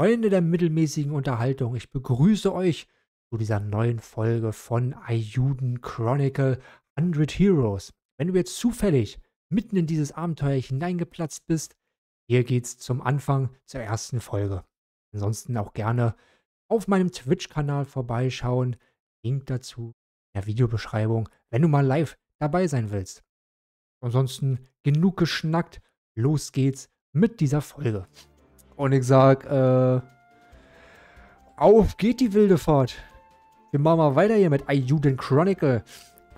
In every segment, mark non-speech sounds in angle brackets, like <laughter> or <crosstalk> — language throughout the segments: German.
Freunde der mittelmäßigen Unterhaltung, ich begrüße euch zu dieser neuen Folge von Ayuden Chronicle 100 Heroes. Wenn du jetzt zufällig mitten in dieses Abenteuer hineingeplatzt bist, hier geht's zum Anfang zur ersten Folge. Ansonsten auch gerne auf meinem Twitch-Kanal vorbeischauen. Link dazu in der Videobeschreibung, wenn du mal live dabei sein willst. Ansonsten genug geschnackt, los geht's mit dieser Folge. Und ich sag, äh, auf geht die wilde Fahrt. Wir machen mal weiter hier mit Ayuden Chronicle.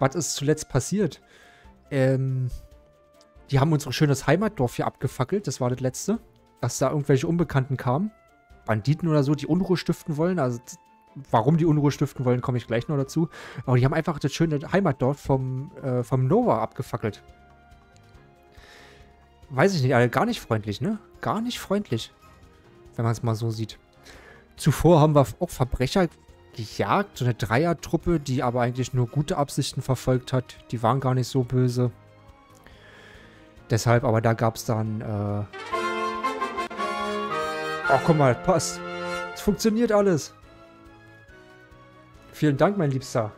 Was ist zuletzt passiert? Ähm, die haben unser schönes Heimatdorf hier abgefackelt. Das war das letzte. Dass da irgendwelche Unbekannten kamen. Banditen oder so, die Unruhe stiften wollen. Also, warum die Unruhe stiften wollen, komme ich gleich noch dazu. Aber die haben einfach das schöne Heimatdorf vom, äh, vom Nova abgefackelt. Weiß ich nicht, also gar nicht freundlich, ne? Gar nicht freundlich wenn man es mal so sieht. Zuvor haben wir auch Verbrecher gejagt, so eine Dreiertruppe, die aber eigentlich nur gute Absichten verfolgt hat. Die waren gar nicht so böse. Deshalb, aber da gab es dann, äh... Ach, guck mal, passt. Es funktioniert alles. Vielen Dank, mein Liebster.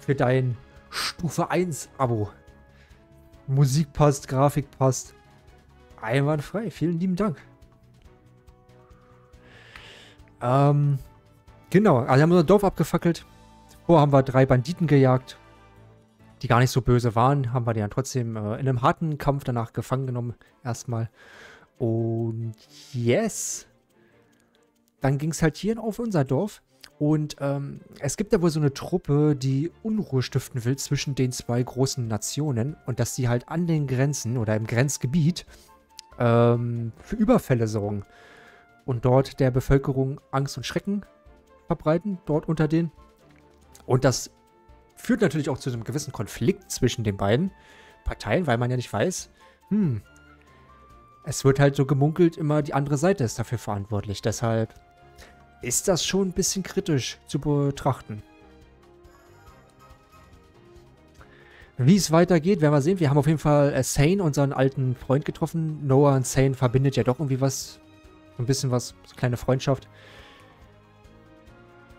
Für dein Stufe 1 Abo. Musik passt, Grafik passt. Einwandfrei. Vielen lieben Dank. Ähm, genau, also haben wir unser Dorf abgefackelt. Vorher haben wir drei Banditen gejagt, die gar nicht so böse waren. Haben wir die dann trotzdem äh, in einem harten Kampf danach gefangen genommen, erstmal. Und yes, dann ging es halt hier auf unser Dorf. Und ähm, es gibt da wohl so eine Truppe, die Unruhe stiften will zwischen den zwei großen Nationen und dass sie halt an den Grenzen oder im Grenzgebiet ähm, für Überfälle sorgen und dort der Bevölkerung Angst und Schrecken verbreiten, dort unter denen. Und das führt natürlich auch zu einem gewissen Konflikt zwischen den beiden Parteien, weil man ja nicht weiß, hm, es wird halt so gemunkelt, immer die andere Seite ist dafür verantwortlich. Deshalb ist das schon ein bisschen kritisch zu betrachten. Wie es weitergeht, werden wir sehen. Wir haben auf jeden Fall äh, Sane, unseren alten Freund, getroffen. Noah und Sane verbindet ja doch irgendwie was so ein bisschen was, so eine kleine Freundschaft.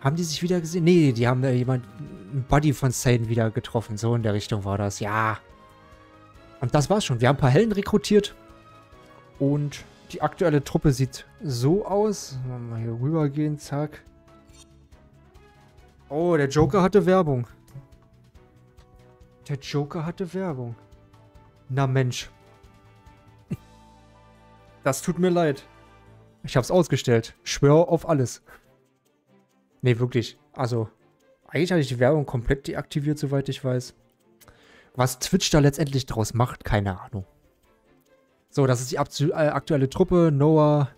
Haben die sich wieder gesehen? Nee, die haben da jemand, ein Buddy von Sane wieder getroffen. So in der Richtung war das. Ja. Und das war's schon. Wir haben ein paar Helden rekrutiert. Und die aktuelle Truppe sieht so aus. Mal hier rübergehen, zack. Oh, der Joker hatte Werbung. Der Joker hatte Werbung. Na Mensch. <laughs> Das tut mir leid. Ich hab's ausgestellt. Schwör auf alles. Nee, wirklich. Also, eigentlich hatte ich die Werbung komplett deaktiviert, soweit ich weiß. Was Twitch da letztendlich draus macht, keine Ahnung. So, das ist die äh, aktuelle Truppe. Noah,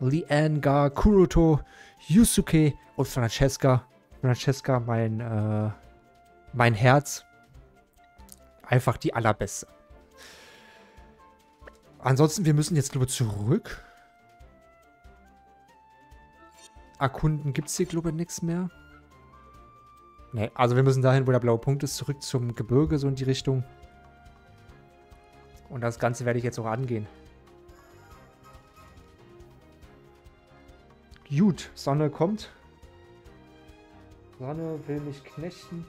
Leanne, Gar, Kuruto, Yusuke und Francesca. Francesca, mein, äh, mein Herz. Einfach die allerbeste. Ansonsten, wir müssen jetzt, glaube ich, zurück erkunden gibt es hier, glaube ich, nichts mehr. Ne, also wir müssen dahin, wo der blaue Punkt ist, zurück zum Gebirge, so in die Richtung. Und das Ganze werde ich jetzt auch angehen. Gut, Sonne kommt. Sonne will mich knechten.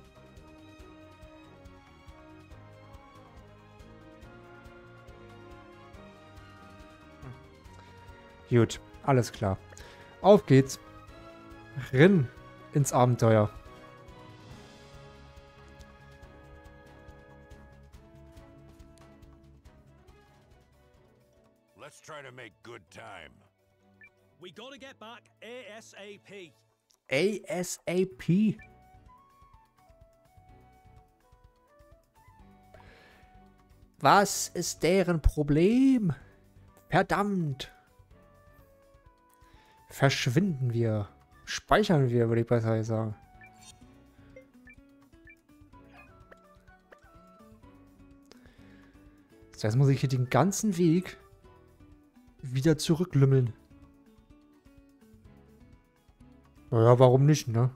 Gut, alles klar. Auf geht's. Rinn ins Abenteuer. Let's try to make good time. We gotta get back ASAP. ASAP? Was ist deren Problem? Verdammt! Verschwinden wir. Speichern wir, würde ich besser sagen. Das heißt, muss ich hier den ganzen Weg wieder zurücklümmeln. Naja, warum nicht, ne?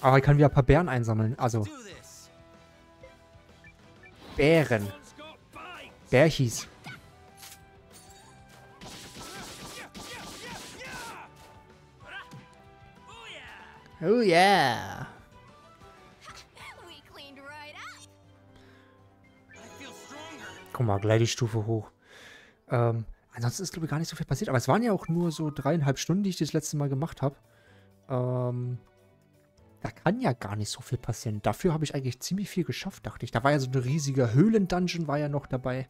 Aber ich kann wieder ein paar Bären einsammeln. Also. Bären. Bärchis. Oh yeah. Guck mal, gleich die Stufe hoch. Ähm, ansonsten ist, glaube ich, gar nicht so viel passiert. Aber es waren ja auch nur so dreieinhalb Stunden, die ich das letzte Mal gemacht habe. Ähm, da kann ja gar nicht so viel passieren. Dafür habe ich eigentlich ziemlich viel geschafft, dachte ich. Da war ja so eine riesige Höhlendungeon war ja noch dabei.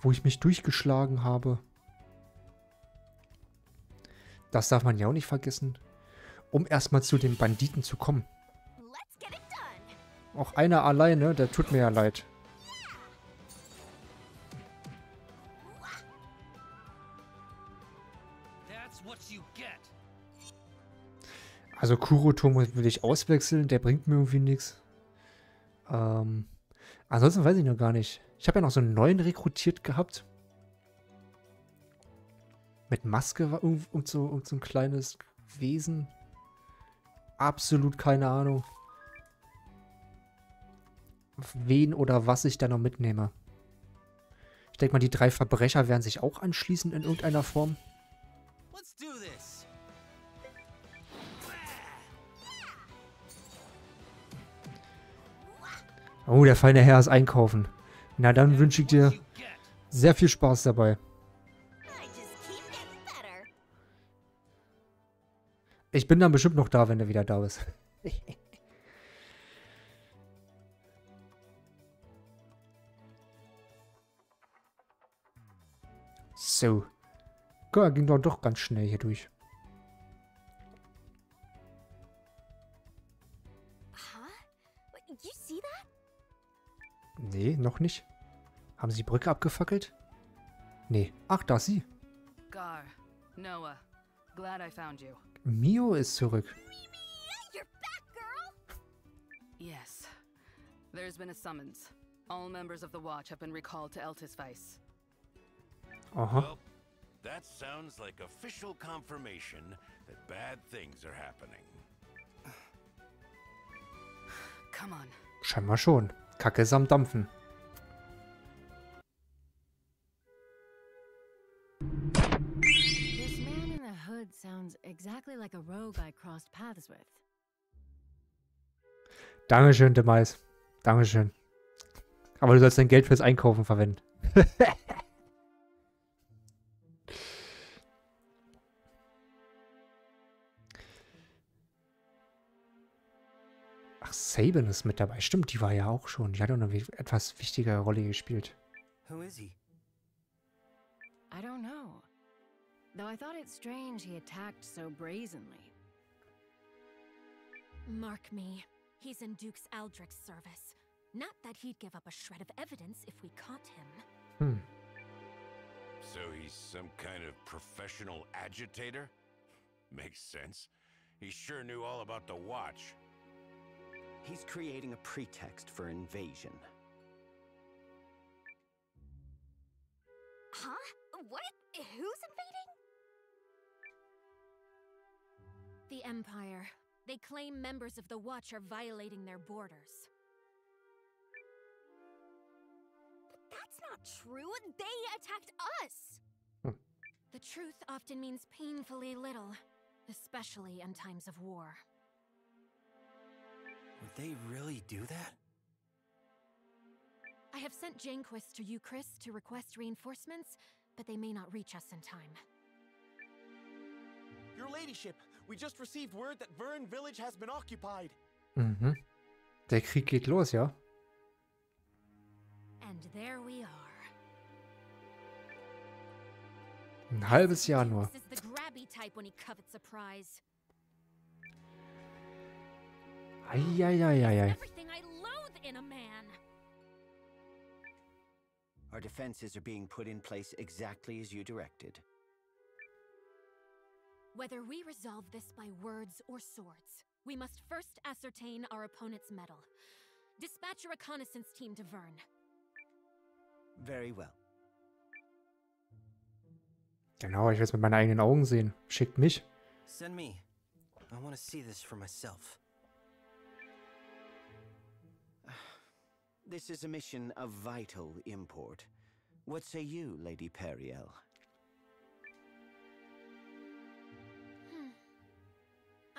Wo ich mich durchgeschlagen habe. Das darf man ja auch nicht vergessen. Um erstmal zu den Banditen zu kommen. Auch einer alleine, der tut mir ja leid. Also Kuroto will ich auswechseln, der bringt mir irgendwie nichts. Ähm, ansonsten weiß ich noch gar nicht. Ich habe ja noch so einen neuen rekrutiert gehabt. Mit Maske war irgend, irgend, so, irgend so ein kleines Wesen. Absolut keine Ahnung. Wen oder was ich da noch mitnehme. Ich denke mal, die drei Verbrecher werden sich auch anschließen in irgendeiner Form. Oh, der feine Herr ist einkaufen. Na, dann wünsche ich dir sehr viel Spaß dabei. Ich bin dann bestimmt noch da, wenn er wieder da ist. <laughs> so. Ja, ging doch doch ganz schnell hier durch. Nee, noch nicht. Haben sie die Brücke abgefackelt? Nee. Ach, da ist sie. Gar, Noah, glad I found you. Mio ist zurück. You're back, girl. Yes. There's been a summons. All members of the Watch have been recalled to Eltisvice. Aha. Uh-huh. Well, that sounds like official confirmation that bad things are happening. <sighs> Come on. Scheinbar schon. Kacke ist am Dampfen. Hood sounds exactly like a rogue I crossed paths with. Dankeschön, Demais. Dankeschön. Aber du sollst dein Geld fürs Einkaufen verwenden. <laughs> Ach, Saban ist mit dabei. Stimmt, die war ja auch schon. Die hat auch eine etwas wichtigere Rolle gespielt. Who is he? I don't know. Though I thought it strange he attacked so brazenly. Mark me. He's in Duke's Aldrich's service. Not that he'd give up a shred of evidence if we caught him. Hmm. So he's some kind of professional agitator? Makes sense. He sure knew all about the watch. He's creating a pretext for invasion. Huh? What? Who's The Empire. They claim members of the Watch are violating their borders. But that's not true. They attacked us. Hmm. The truth often means painfully little, especially in times of war. Would they really do that? I have sent Janquist to you, Chris, to request reinforcements, but they may not reach us in time. Your ladyship, we just received word that Vern Village has been occupied. Mhm. Der Krieg geht los, ja? And there we are. Ein halbes Jahr nur. This is the grabby type when he covets a prize. Eieieiei. Everything I loathe in a man. Our defenses are being put in place exactly as you directed. Whether we resolve this by words or swords, we must first ascertain our opponent's metal. Dispatch a reconnaissance team to Vern. Very well. Genau, ich will es mit meinen eigenen Augen sehen. Schickt mich. Send me. I want to see this for myself. This is a mission of vital import. What say you, Lady Periel?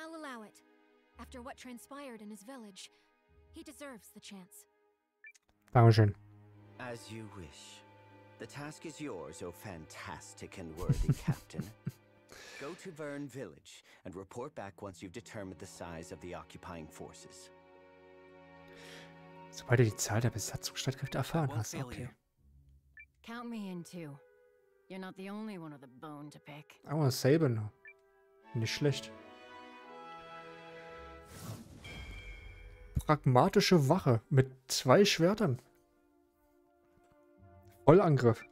I'll allow it. After what transpired in his village, he deserves the chance. Dankeschön. As you wish. The task is yours, O fantastic and worthy <laughs> captain. Go to Vern Village and report back once you've determined the size of the occupying forces. Sobald du die Zahl der Besatzungsstreitkräfte erfahren Won't hast, fail okay. you. Count me in too. You're not the only one with a bone to pick. Aber Saban. Nicht schlecht. Pragmatische Wache mit zwei Schwertern. Vollangriff.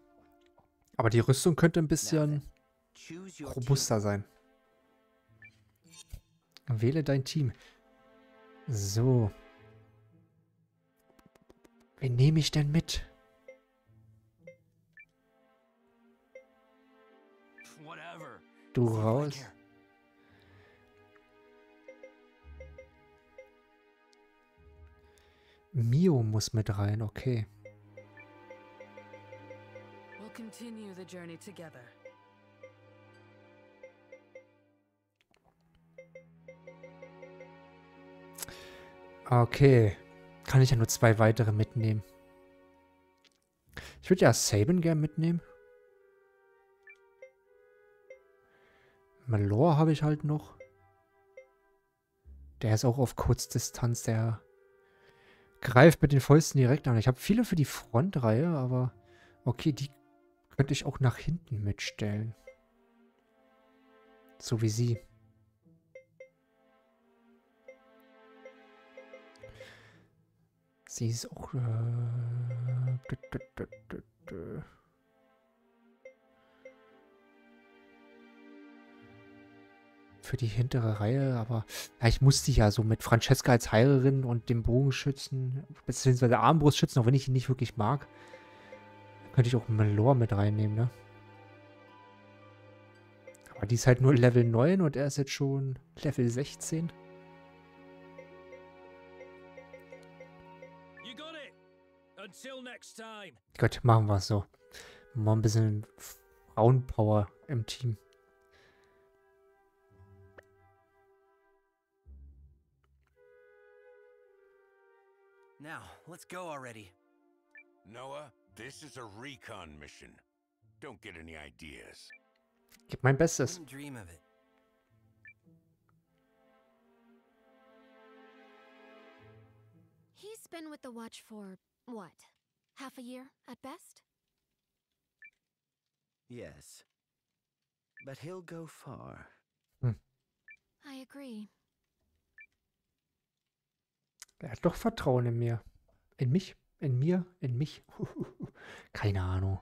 Aber die Rüstung könnte ein bisschen robuster sein. Wähle dein Team. So. Wen nehme ich denn mit? Du raus. Mio muss mit rein, okay. We'll continue the journey together. Okay. Kann ich ja nur zwei weitere mitnehmen. Ich würde ja Saban gern mitnehmen. Malor habe ich halt noch. Der ist auch auf Kurzdistanz, der greift mit den Fäusten direkt an. Ich habe viele für die Frontreihe, aber okay, die könnte ich auch nach hinten mitstellen. So wie sie. Sie ist auch. Äh, Für die hintere Reihe, aber ja, ich muss die ja so mit Francesca als Heilerin und dem Bogenschützen, beziehungsweise Armbrustschützen, auch wenn ich ihn nicht wirklich mag, könnte ich auch Malor mit reinnehmen, ne? Aber die ist halt nur Level 9 und er ist jetzt schon Level 16. You got it. Until next time. Gut, machen wir es so. Mal ein bisschen Frauenpower im Team. Now, let's go already. Noah, this is a recon mission. Don't get any ideas. Gib mein Bestes. Wouldn't dream of it. He's been with the Watch for, what, half a year at best? Yes. But he'll go far. Hmm. I agree. Er hat doch Vertrauen in mir. In mich? In mir? In mich? <laughs> Keine Ahnung.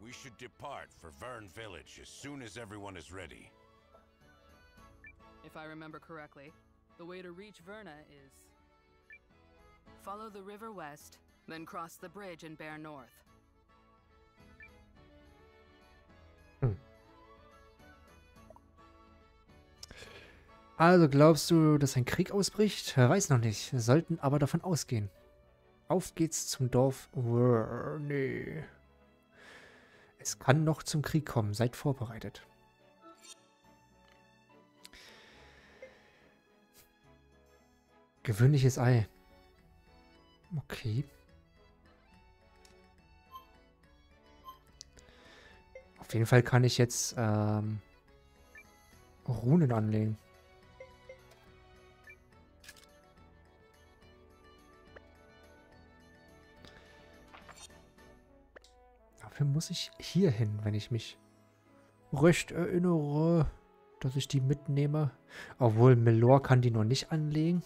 We should depart for Vern Village as soon as everyone is ready. If I remember correctly, the way to reach Verna is follow the river west, then cross the bridge and bear north. Also glaubst du, dass ein Krieg ausbricht? Weiß noch nicht. Wir sollten aber davon ausgehen. Auf geht's zum Dorf. Nee. Es kann noch zum Krieg kommen. Seid vorbereitet. Gewöhnliches Ei. Okay. Auf jeden Fall kann ich jetzt ähm, Runen anlegen. Dafür muss ich hier hin, wenn ich mich recht erinnere, dass ich die mitnehme. Obwohl Melor kann die noch nicht anlegen.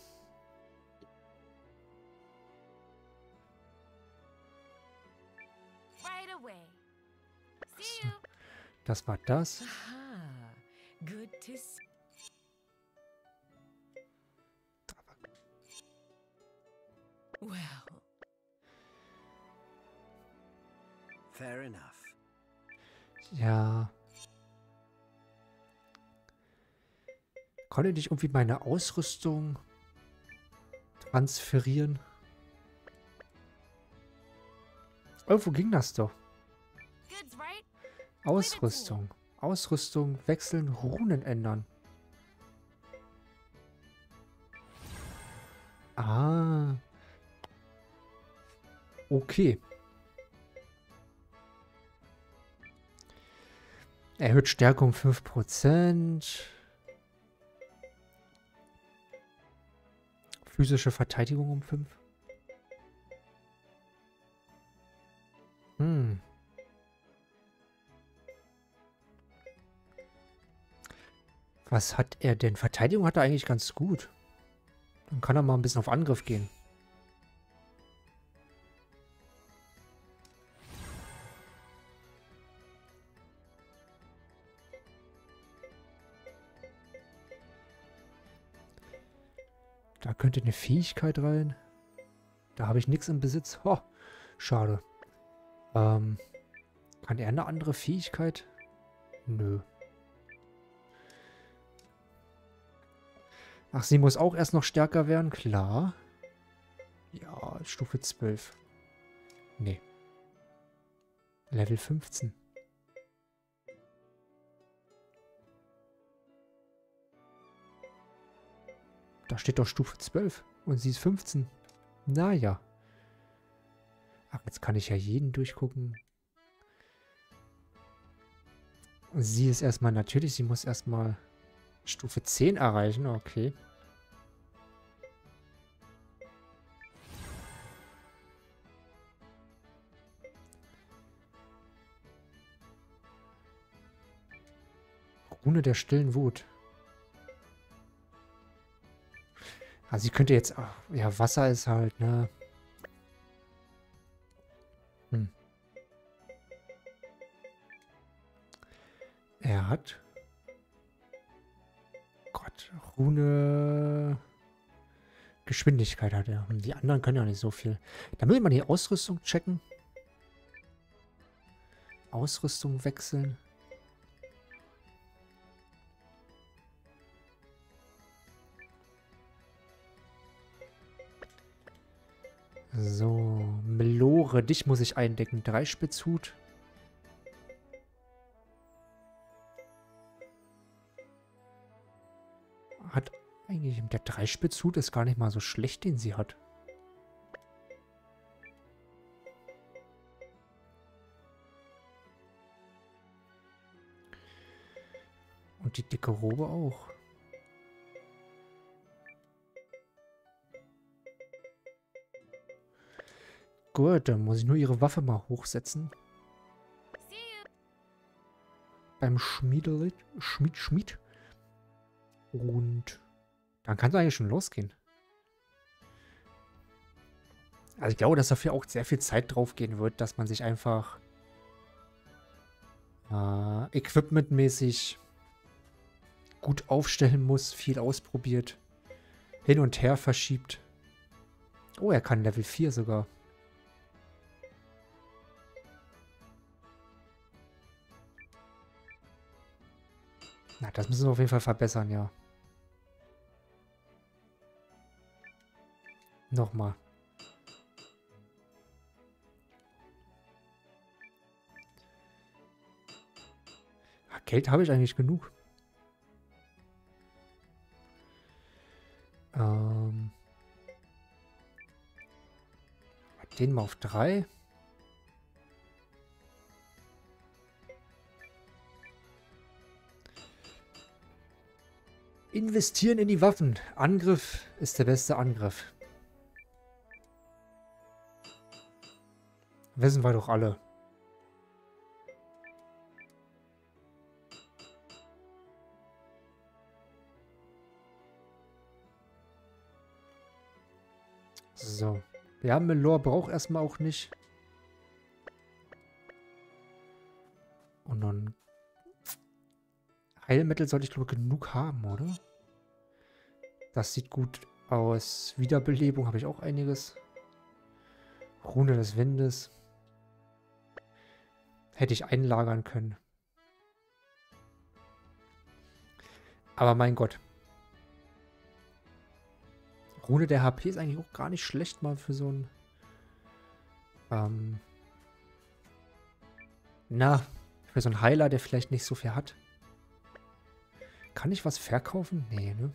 You. Das war das. Well, Fair enough. Ja. Konnte ich irgendwie meine Ausrüstung transferieren? Irgendwo ging das doch. Ausrüstung. Ausrüstung wechseln, Runen ändern. Ah. Okay. Erhöht Stärke um 5%. Physische Verteidigung um 5. Hm. Was hat er denn? Verteidigung hat er eigentlich ganz gut. Dann kann er mal ein bisschen auf Angriff gehen. Da könnte eine Fähigkeit rein. Da habe ich nichts im Besitz. Oh, schade. Ähm, kann er eine andere Fähigkeit? Nö. Ach, sie muss auch erst noch stärker werden, klar. Ja, Stufe 12. Nee. Level 15. Da steht doch Stufe 12 und sie ist 15. Naja. Ach, jetzt kann ich ja jeden durchgucken. Sie ist erstmal natürlich, sie muss erstmal Stufe 10 erreichen, okay. Rune der stillen Wut. Also sie könnte jetzt... Ja, Wasser ist halt, ne? Hm. Er hat... Gott, Rune... Geschwindigkeit hat er. Und die anderen können ja nicht so viel. Da will man die Ausrüstung checken. Ausrüstung wechseln. So, Melore, dich muss ich eindecken. Dreispitzhut. Hat eigentlich, der Dreispitzhut ist gar nicht mal so schlecht, den sie hat. Und die dicke Robe auch. Gut, dann muss ich nur ihre Waffe mal hochsetzen. Beim Schmied, Schmied, Schmied. Und dann kann es eigentlich schon losgehen. Also ich glaube, dass dafür auch sehr viel Zeit drauf gehen wird, dass man sich einfach äh, equipmentmäßig gut aufstellen muss, viel ausprobiert, hin und her verschiebt. Oh, er kann Level 4 sogar. Na, das müssen wir auf jeden Fall verbessern, ja. Nochmal. Ah, Geld habe ich eigentlich genug. Ähm. Den mal auf drei. Investieren in die Waffen. Angriff ist der beste Angriff. Wissen wir doch alle. So. Ja, Melor braucht erstmal auch nicht. Und dann Heilmittel sollte ich glaube genug haben, oder? Das sieht gut aus. Wiederbelebung habe ich auch einiges. Rune des Windes. Hätte ich einlagern können. Aber mein Gott. Rune der HP ist eigentlich auch gar nicht schlecht mal für so ein... Ähm, na, für so einen Heiler, der vielleicht nicht so viel hat. Kann ich was verkaufen? Nee, ne?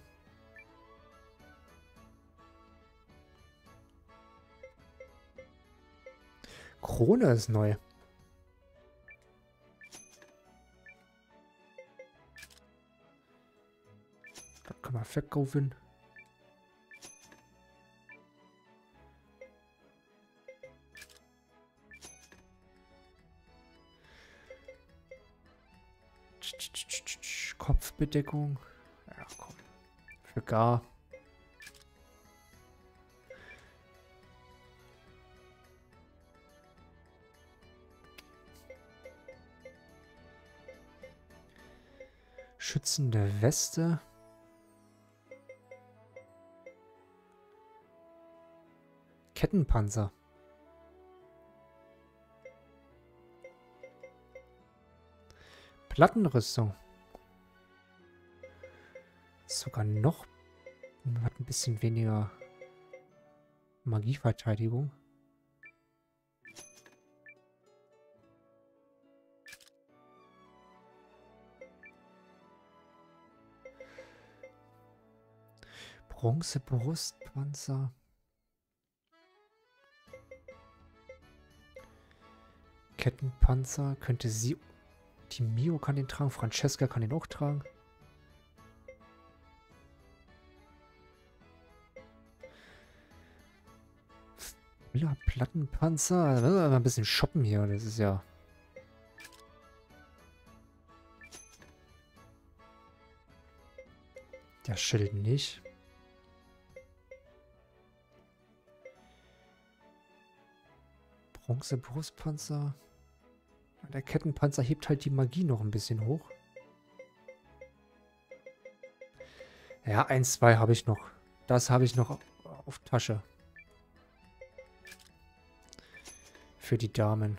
Krone ist neu. Das kann man verkaufen. Kopfbedeckung. Ja, komm. Für gar. Schützende Weste. Kettenpanzer. Plattenrüstung. Sogar noch hat ein bisschen weniger Magieverteidigung. Bronze Brustpanzer. Kettenpanzer könnte sie. Die Mio kann den tragen, Francesca kann den auch tragen. Ja, Plattenpanzer. Mal ein bisschen shoppen hier. Das ist ja. Der Schild nicht. Bronze Brustpanzer. Der Kettenpanzer hebt halt die Magie noch ein bisschen hoch. Ja, eins, zwei habe ich noch. Das habe ich noch auf Tasche. Für die Damen.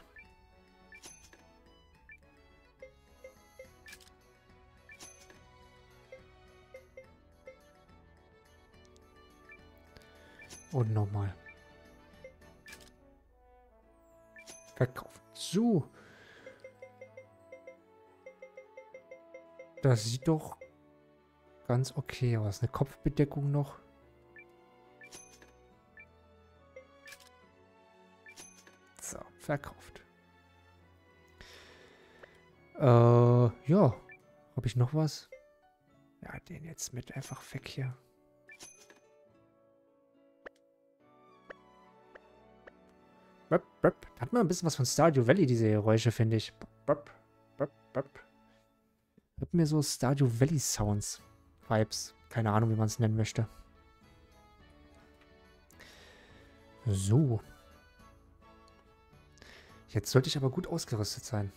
Und nochmal. Verkauft. So. Das sieht doch ganz okay aus. Eine Kopfbedeckung noch. Verkauft. Äh, ja. Habe ich noch was? Ja, den jetzt mit einfach weg hier. Hat man ein bisschen was von Stardew Valley, diese Geräusche, finde ich. Hat mir so Stardew Valley Sounds. Vibes. Keine Ahnung, wie man es nennen möchte. So. Jetzt sollte ich aber gut ausgerüstet sein.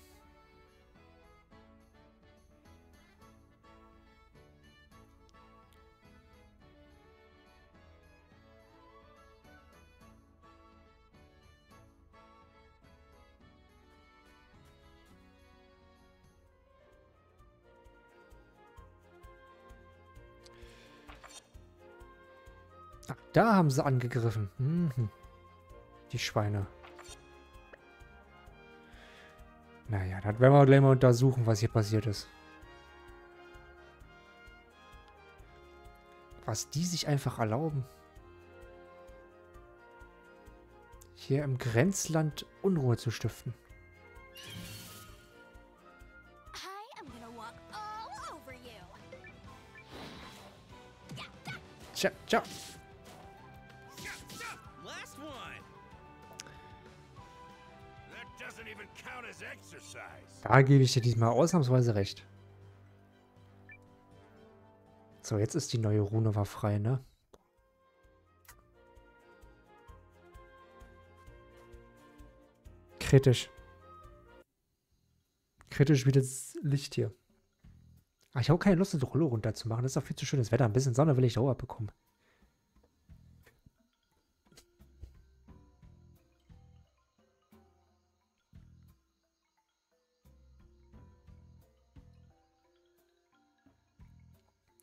Da haben sie angegriffen. Mhm. Die Schweine. Naja, das werden wir gleich mal untersuchen, was hier passiert ist. Was die sich einfach erlauben. Hier im Grenzland Unruhe zu stiften. Ciao, ciao. Da gebe ich dir diesmal ausnahmsweise recht. So, jetzt ist die neue Rune war frei, ne? Kritisch. Kritisch wie das Licht hier. Ach, ich habe keine Lust, eine Rolle runterzumachen. Das ist doch viel zu schönes Wetter. Ein bisschen Sonne will ich auch abbekommen.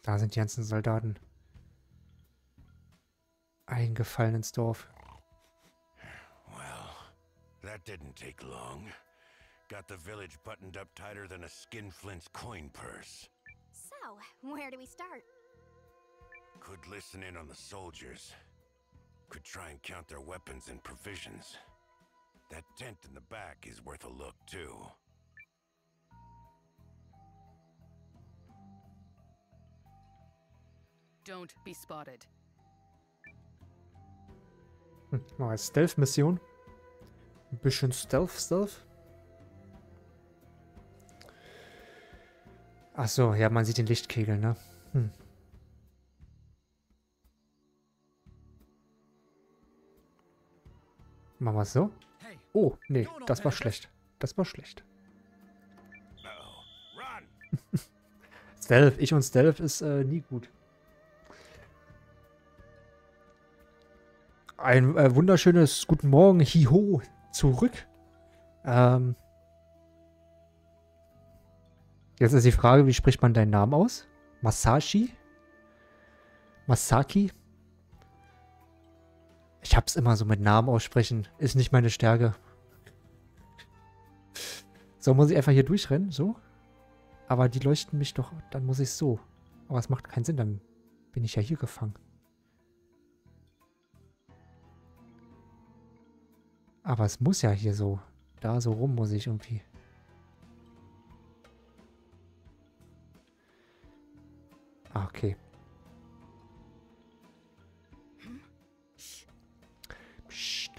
Da sind die ganzen Soldaten eingefallen ins Dorf. Well, that didn't take long. Got the village buttoned up tighter than a skinflint's coin purse. So, where do we start? Could listen in on the soldiers. Could try and count their weapons and provisions. That tent in the back is worth a look, too. Don't be spotted. Hm, mal als Stealth-Mission. Ein bisschen Stealth-Stealth. Ach so, ja, man sieht den Lichtkegel, ne? Hm. Machen wir es so? Oh, nee, das war schlecht. Das war schlecht. <laughs> Stealth, ich und Stealth ist äh, nie gut. Ein äh, wunderschönes Guten Morgen, Hiho, zurück. Ähm, jetzt ist die Frage, wie spricht man deinen Namen aus? Masashi? Masaki? Ich hab's immer so mit Namen aussprechen. Ist nicht meine Stärke. So, muss ich einfach hier durchrennen? So? Aber die leuchten mich doch, dann muss ich so. Aber es macht keinen Sinn, dann bin ich ja hier gefangen. Aber es muss ja hier so. Da so rum muss ich irgendwie. Ah, okay. Psst.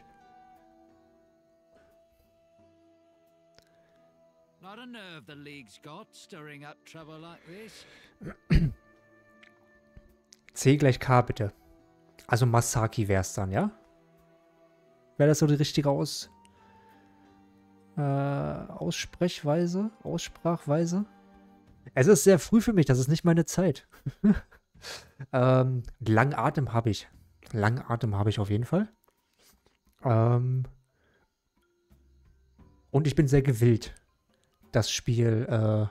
Not a nerve the League's got, stirring up trouble like this. <clears throat> C gleich K bitte. Also Masaki wär's dann, ja? Wäre das so die richtige Aus... Äh, Aussprechweise? Aussprachweise? Es ist sehr früh für mich, das ist nicht meine Zeit. <laughs> ähm, langen Atem habe ich. Langen Atem habe ich auf jeden Fall. Ähm, und ich bin sehr gewillt, das Spiel äh,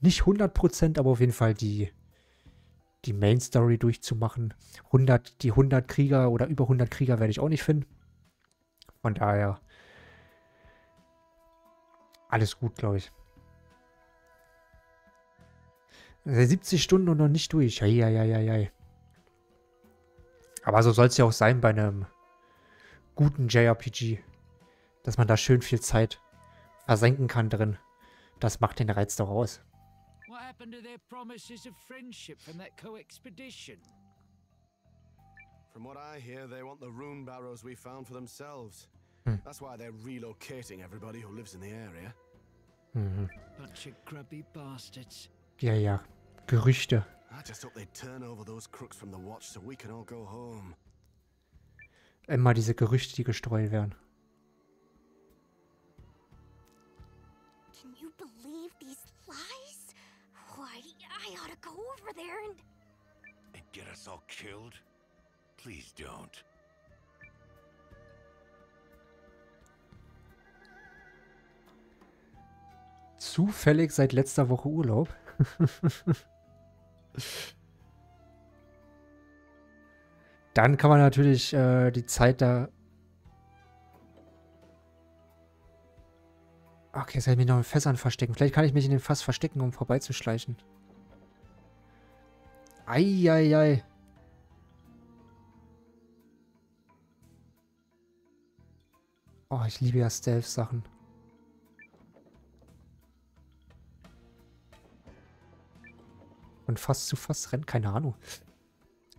nicht 100%, aber auf jeden Fall die, die Main Story durchzumachen. 100, die 100 Krieger oder über 100 Krieger werde ich auch nicht finden. Von daher alles gut, glaube ich. 70 Stunden und noch nicht durch. Eieieiei. Aber so soll es ja auch sein bei einem guten JRPG. Dass man da schön viel Zeit versenken kann drin. Das macht den Reiz doch aus. What happened to their promises of friendship from that co-expedition? From what I hear, they want the rune barrows we found for themselves. Hmm. That's why they're relocating everybody who lives in the area. Mhm. Bunch of grubby bastards. Ja, ja. Gerüchte. I just hope they turn over those crooks from the watch so we can all go home. Immer diese Gerüchte, die gestreut werden. Can you believe these lies? Why, I ought to go over there and. And get us all killed? Please don't. Zufällig seit letzter Woche Urlaub. <laughs> Dann kann man natürlich äh, die Zeit da. Okay, jetzt kann ich mich noch in Fässern verstecken. Vielleicht kann ich mich in den Fass verstecken, um vorbeizuschleichen. Eieiei. Oh, ich liebe ja Stealth-Sachen. Und fast zu fast rennt, keine Ahnung.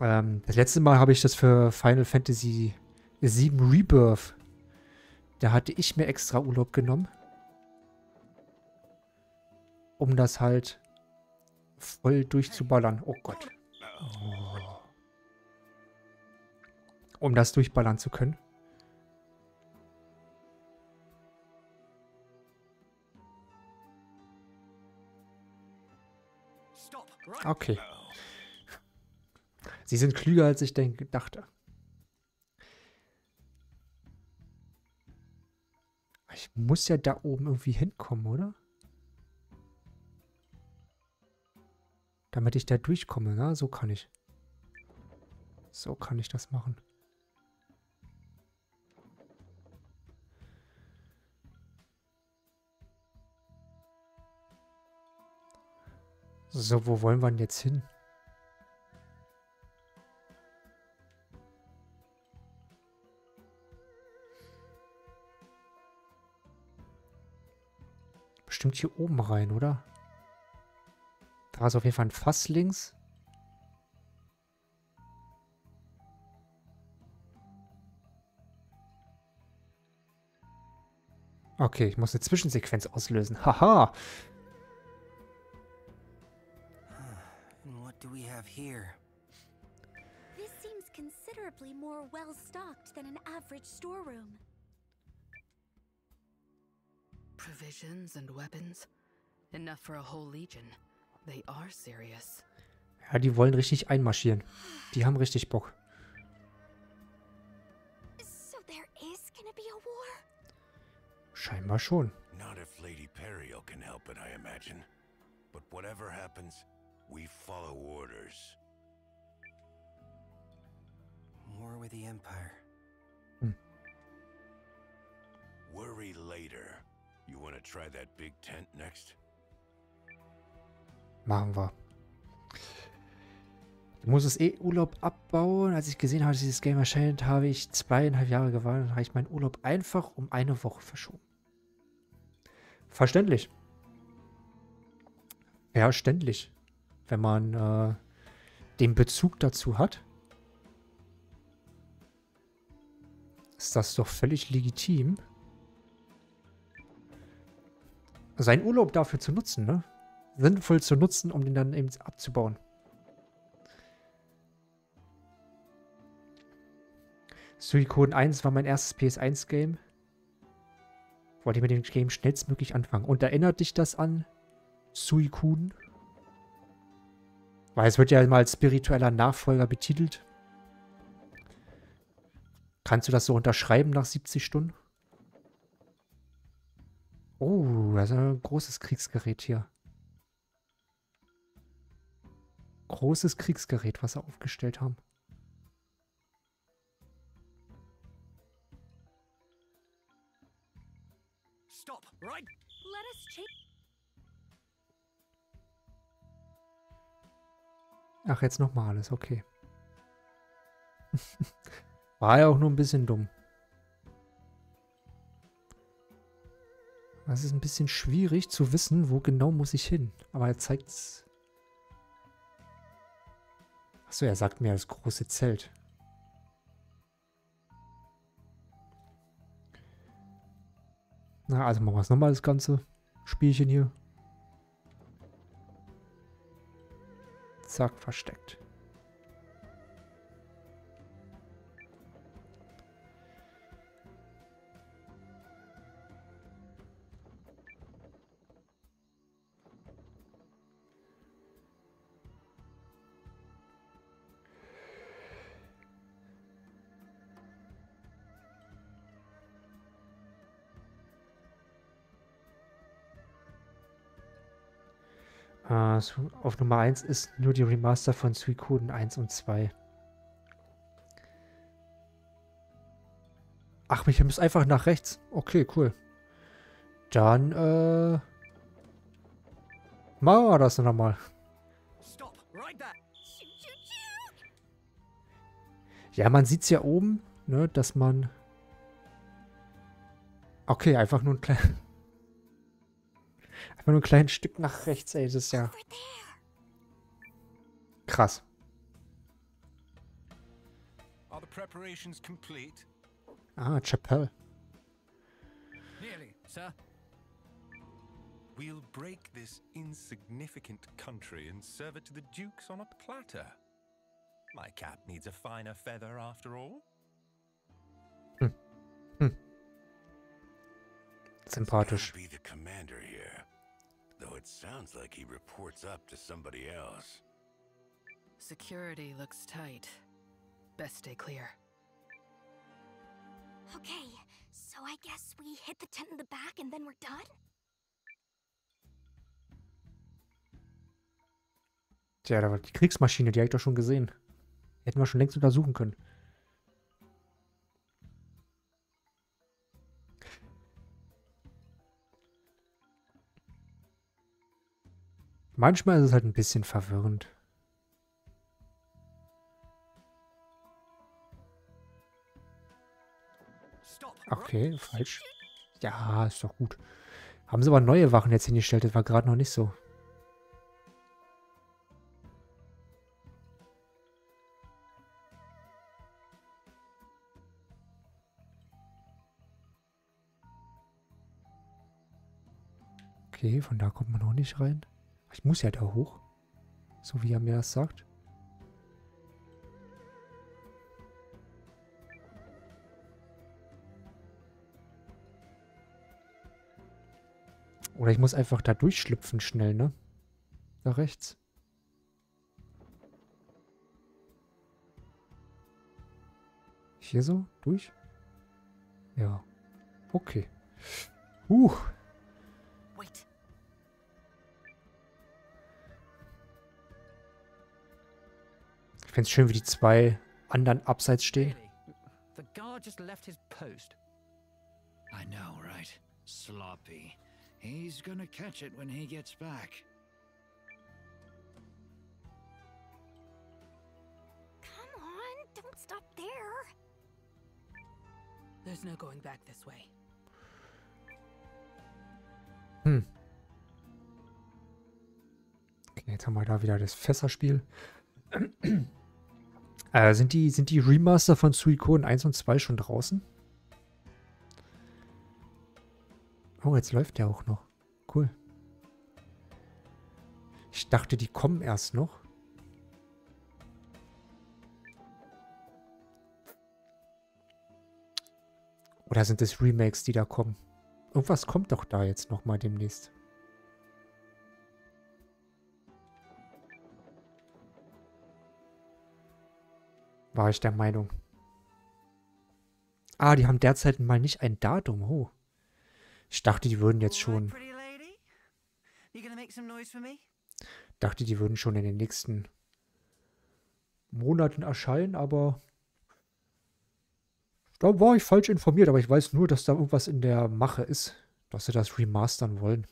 Ähm, das letzte Mal habe ich das für Final Fantasy VII Rebirth. Da hatte ich mir extra Urlaub genommen. Um das halt voll durchzuballern. Oh Gott. Oh. Um das durchballern zu können. Okay. Sie sind klüger, als ich denke, dachte. Ich muss ja da oben irgendwie hinkommen, oder? Damit ich da durchkomme, ne? So kann ich. So kann ich das machen. So, wo wollen wir denn jetzt hin? Bestimmt hier oben rein, oder? Da ist auf jeden Fall ein Fass links. Okay, ich muss eine Zwischensequenz auslösen. Haha. What do we have here? This seems considerably more well stocked than an average storeroom. Provisions and weapons. Enough for a whole legion. They are serious. Ja, die wollen richtig einmarschieren. Die haben richtig Bock. So there is gonna be a war? Scheinbar schon. Not if Lady Periel can help it, I imagine. But whatever happens, we follow orders. War with the Empire. Worry later. You want to try that big tent next? Machen wir. Ich muss es eh Urlaub abbauen. Als ich gesehen habe, dass dieses Game erscheint, habe ich zweieinhalb Jahre gewartet und habe ich meinen Urlaub einfach um eine Woche verschoben. Verständlich. Verständlich. Wenn man äh, den Bezug dazu hat, ist das doch völlig legitim, seinen Urlaub dafür zu nutzen, ne? Sinnvoll zu nutzen, um den dann eben abzubauen. Suikoden 1 war mein erstes PS1-Game. Wollte ich mit dem Game schnellstmöglich anfangen. Und erinnert dich das an Suikoden? Weil es wird ja mal als spiritueller Nachfolger betitelt. Kannst du das so unterschreiben nach 70 Stunden? Oh, das ist ein großes Kriegsgerät hier. Großes Kriegsgerät, was sie aufgestellt haben. Stop, right? Ach, jetzt nochmal alles, okay. <laughs> War ja auch nur ein bisschen dumm. Es ist ein bisschen schwierig zu wissen, wo genau muss ich hin. Aber er zeigt's. Achso, er sagt mir das große Zelt. Na, also machen wir es nochmal, das ganze Spielchen hier. Zack, versteckt. So- auf Nummer 1 ist nur die Remaster von Suikoden 1 und 2. Ach, ich muss einfach nach rechts. Okay, cool. Dann, äh... Machen wir das nochmal. Ja, man sieht es ja oben, ne, dass man... Okay, einfach nur ein kleines... Einfach nur ein kleines Stück nach rechts, ey, das ist ja krass. Are the preparations complete? Ah, Chapelle. Nearly, sir. We'll break this insignificant country and serve it to the dukes on a platter. My cap needs a finer feather after all. Sympathisch. Gotta be the commander here. Though it sounds like he reports up to somebody else. Security looks tight. Best stay clear. Okay, so I guess we hit the tent in the back and then we're done? Tja, da war die Kriegsmaschine, die habe ich doch schon gesehen. Hätten wir schon längst untersuchen können. Manchmal ist es halt ein bisschen verwirrend. Okay, falsch. Ja, ist doch gut. Haben sie aber neue Wachen jetzt hingestellt, das war gerade noch nicht so. Okay, von da kommt man noch nicht rein. Ich muss ja da hoch. So wie er mir das sagt. Oder ich muss einfach da durchschlüpfen schnell, ne? Da rechts. Hier so? Durch? Ja. Okay. Uh. Ich find's schön, wie die zwei anderen abseits stehen. The guard just left his post. I know, right? Sloppy. He's gonna catch it when he gets back. Come on, don't stop there. There's no going back this way. Hm. Okay, jetzt haben wir da wieder das Fässerspiel. Äh, sind, die, sind die Remaster von Suikoden 1 und 2 schon draußen? Oh, jetzt läuft der auch noch. Cool. Ich dachte, die kommen erst noch. Oder sind es Remakes, die da kommen? Irgendwas kommt doch da jetzt noch mal demnächst. War ich der Meinung. Ah, die haben derzeit mal nicht ein Datum. Oh. Ich dachte, die würden jetzt schon. Dachte, die würden schon in den nächsten Monaten erscheinen, aber da war ich falsch informiert, aber ich weiß nur, dass da irgendwas in der Mache ist, dass sie das remastern wollen.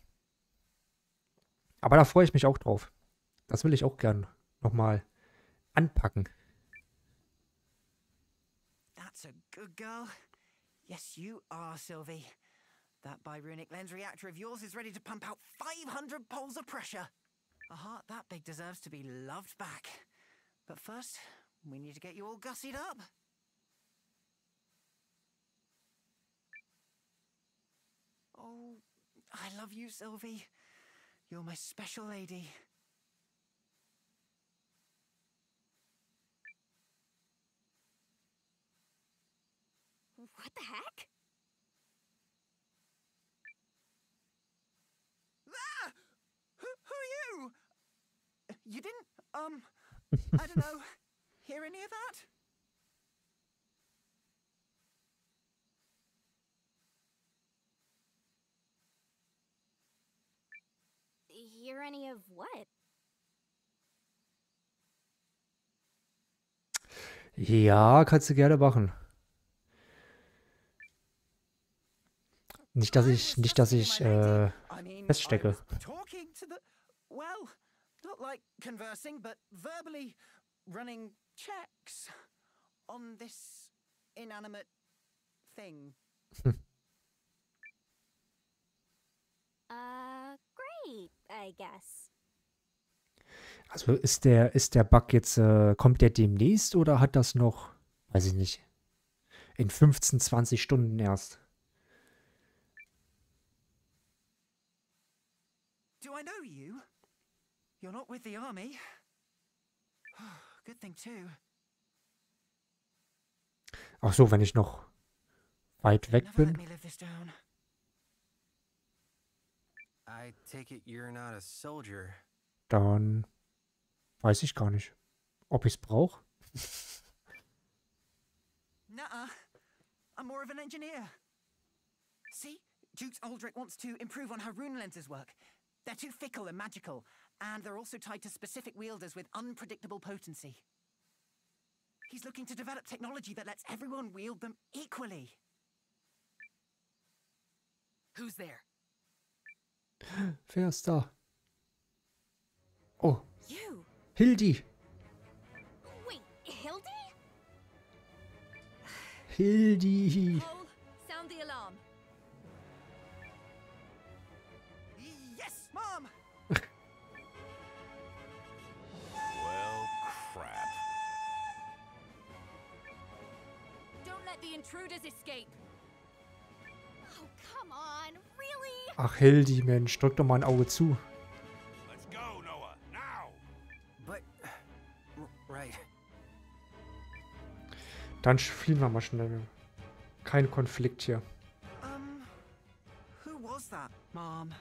Aber da freue ich mich auch drauf. Das will ich auch gern nochmal anpacken. That's a good girl. Yes, you are, Sylvie. That birunic lens reactor of yours is ready to pump out 500 poles of pressure. A heart that big deserves to be loved back. But first, we need to get you all gussied up. Oh, I love you, Sylvie. You're my special lady. What the heck? Ah! Who, who are you? You didn't, um, <laughs> I don't know, hear any of that? Hear any of what? Ja, kannst du gerne machen. Nicht, dass ich, nicht, dass ich äh, feststecke. I was talking to the, well, not like conversing, but verbally running checks on this inanimate thing. <laughs> Uh, great, I guess. Also ist der, ist der Bug jetzt, äh, kommt der demnächst oder hat das noch, weiß ich nicht, in 15, 20 Stunden erst? Do I know you? You're not with the army. <sighs> Good thing too. Ach so, wenn ich noch weit weg bin. me live this down. I take it you're not a soldier. Dann weiß ich gar nicht, ob ich es brauche. <laughs> Nuh-uh. I'm more of an engineer. See? Dukes Aldrich wants to improve on how rune lenses work. They're too fickle and magical, and they're also tied to specific wielders with unpredictable potency. He's looking to develop technology that lets everyone wield them equally. Who's there? Wer ist da? Oh, You? Hildi. Wait, Hildy? <sighs> Hildi. Oh, intruders escape. Oh, come on, really? Ach, Hildi, Mensch, drück doch mal ein Auge zu. Let's go, Noah, now! But. Right. Dann fliehen wir mal schnell. Kein Konflikt hier. Um. Who was that, Mom?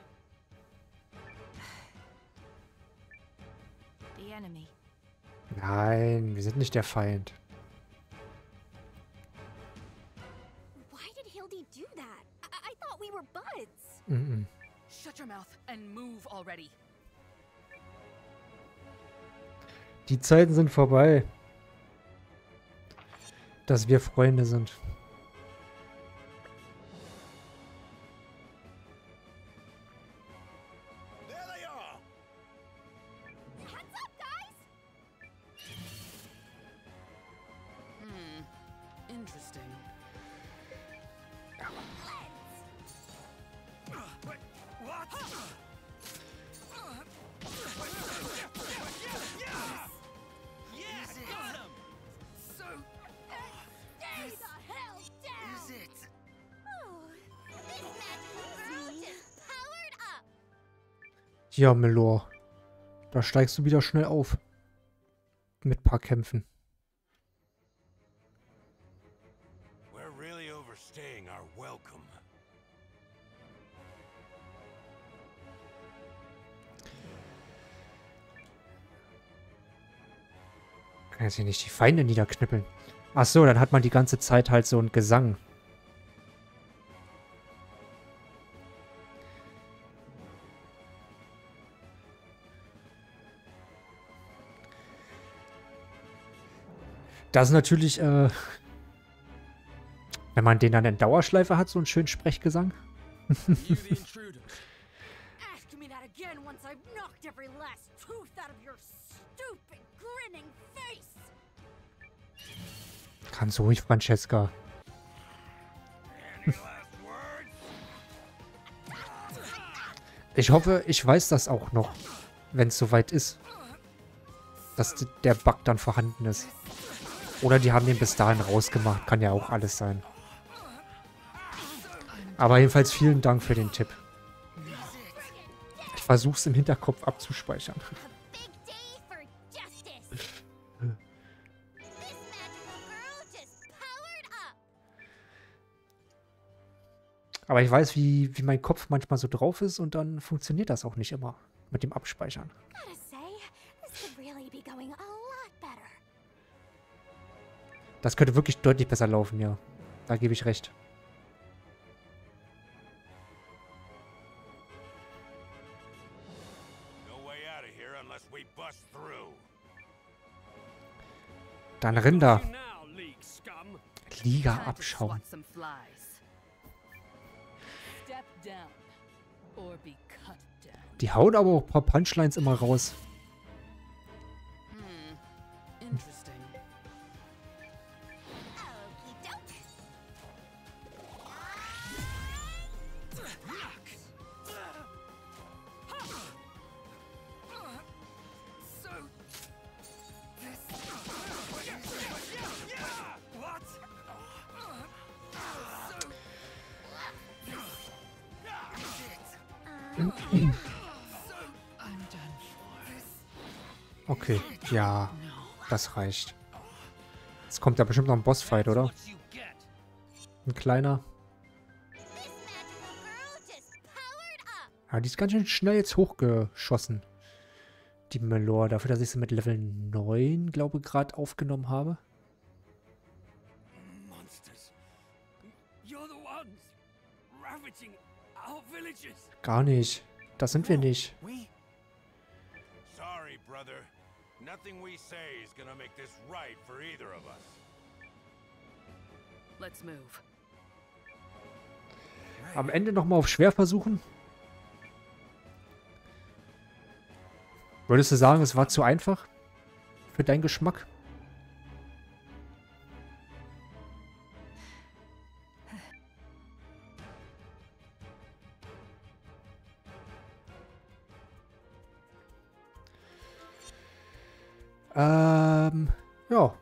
The enemy. Nein, wir sind nicht der Feind. Were buds. Mhm. Shut your mouth and move already. Die Zeiten sind vorbei. Dass wir Freunde sind. Ja, Melor. Da steigst du wieder schnell auf. Mit paar Kämpfen. Kann jetzt hier nicht die Feinde niederknüppeln. Ach so, dann hat man die ganze Zeit halt so einen Gesang. Das ist natürlich, äh, wenn man den dann in Dauerschleife hat, so einen schönen Sprechgesang. Ganz ruhig, Francesca. Ich hoffe, ich weiß das auch noch, wenn es soweit ist. Dass der Bug dann vorhanden ist. Oder die haben den bis dahin rausgemacht. Kann ja auch alles sein. Aber jedenfalls vielen Dank für den Tipp. Ich versuche es im Hinterkopf abzuspeichern. Aber ich weiß, wie, wie mein Kopf manchmal so drauf ist und dann funktioniert das auch nicht immer mit dem Abspeichern. Das könnte wirklich deutlich besser laufen, ja. Da gebe ich recht. Dann Rinder. Liga abschauen. Die hauen aber auch ein paar Punchlines immer raus. Ja, das reicht. Jetzt kommt da bestimmt noch ein Bossfight, oder? Ein kleiner. Ja, die ist ganz schön schnell jetzt hochgeschossen. Die Melor, dafür, dass ich sie mit Level 9, glaube ich, gerade aufgenommen habe. Gar nicht. Das sind wir nicht. We. Sorry, brother. Nothing we say is gonna make this right for either of us. Let's move. Am Ende nochmal auf schwer versuchen. Würdest du sagen, es war zu einfach? Für deinen Geschmack? Ähm, ja.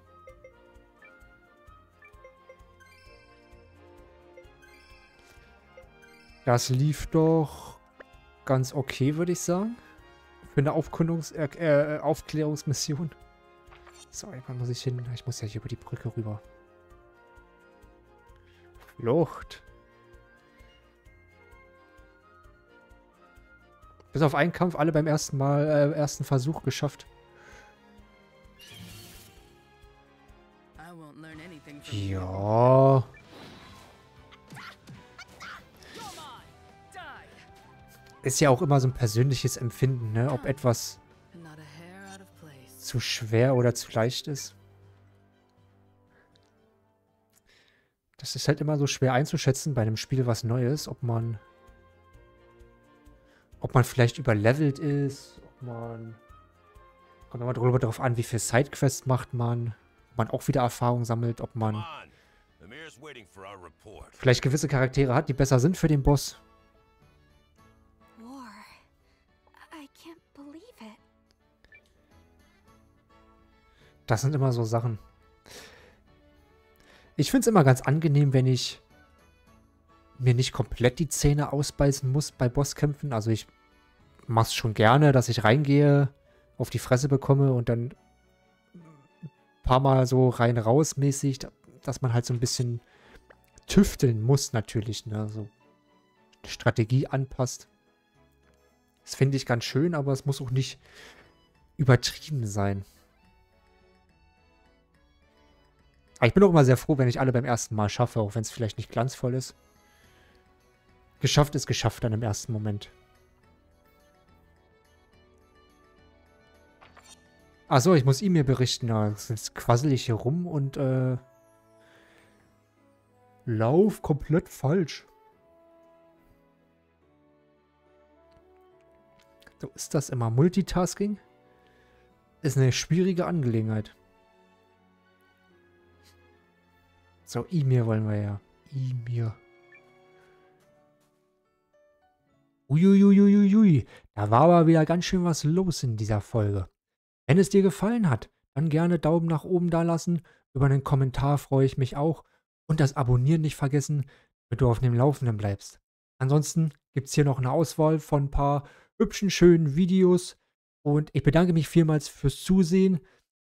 Das lief doch ganz okay, würde ich sagen. Für eine Aufkundungs äh, äh, Aufklärungsmission. So, irgendwann muss ich hin. Ich muss ja hier über die Brücke rüber. Flucht. Bis auf einen Kampf alle beim ersten Mal, äh, ersten Versuch geschafft. Ist ja auch immer so ein persönliches Empfinden, ne? Ob etwas zu schwer oder zu leicht ist. Das ist halt immer so schwer einzuschätzen bei einem Spiel was Neues, ob man ob man vielleicht überlevelt ist, ob man kommt immer darüber darauf an, wie viel Sidequests macht man, ob man auch wieder Erfahrung sammelt, ob man vielleicht gewisse Charaktere hat, die besser sind für den Boss. Das sind immer so Sachen. Ich finde es immer ganz angenehm, wenn ich mir nicht komplett die Zähne ausbeißen muss bei Bosskämpfen. Also ich mache es schon gerne, dass ich reingehe, auf die Fresse bekomme und dann ein paar Mal so rein raus mäßig, dass man halt so ein bisschen tüfteln muss natürlich, ne? So Strategie anpasst. Das finde ich ganz schön, aber es muss auch nicht übertrieben sein. Aber ich bin auch immer sehr froh, wenn ich alle beim ersten Mal schaffe, auch wenn es vielleicht nicht glanzvoll ist. Geschafft ist geschafft dann im ersten Moment. Achso, ich muss ihm mir berichten. Jetzt quassel ich hier rum und äh, lauf komplett falsch. So ist das immer. Multitasking ist eine schwierige Angelegenheit. So, E-Mail wollen wir ja. E-Mail. Uiuiuiuiui, da war aber wieder ganz schön was los in dieser Folge. Wenn es dir gefallen hat, dann gerne Daumen nach oben da lassen. Über einen Kommentar freue ich mich auch. Und das Abonnieren nicht vergessen, damit du auf dem Laufenden bleibst. Ansonsten gibt es hier noch eine Auswahl von ein paar hübschen, schönen Videos. Und ich bedanke mich vielmals fürs Zusehen.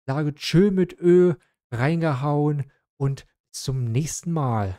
Sage Tschö mit Ö, reingehauen und zum nächsten Mal.